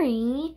sorry，